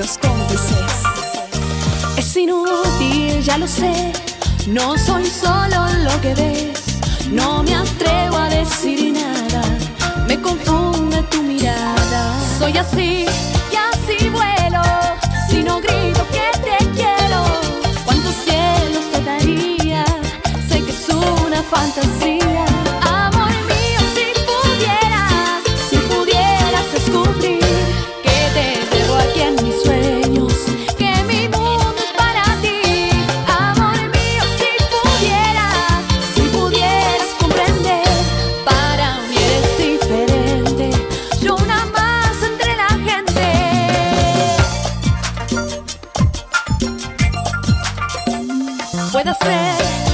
los cómplices. Es inútil, ya lo sé, no soy solo lo que ves. No me atrevo a decir nada, me confunde tu mirada. Soy así y así vuelo, si no grito que te quiero. ¿Cuántos cielos te daría? Sé que es una fantasía. I said.